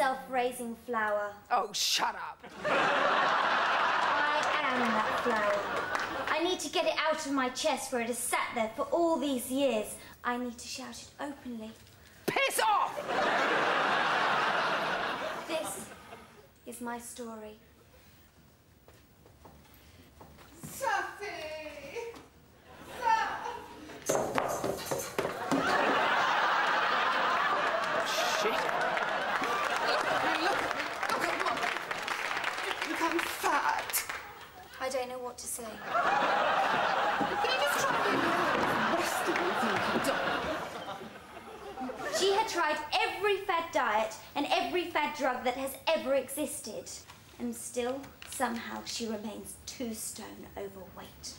self-raising flower. Oh, shut up. I am that flower. I need to get it out of my chest where it has sat there for all these years. I need to shout it openly. Piss off! This is my story. Sophie! Shit. I'm fat. I don't know what to say. Can you just try and be more rested and thinking, She had tried every fad diet and every fad drug that has ever existed. And still, somehow, she remains two stone overweight.